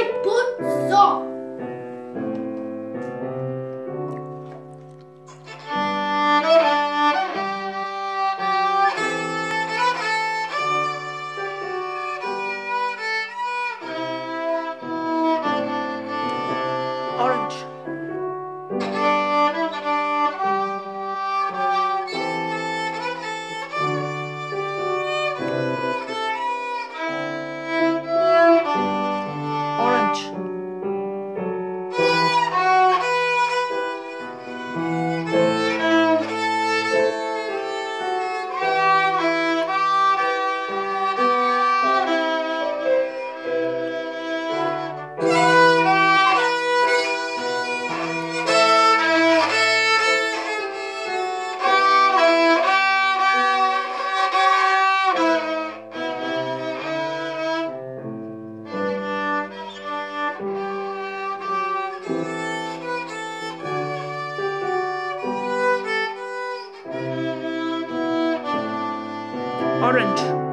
I put salt. orange.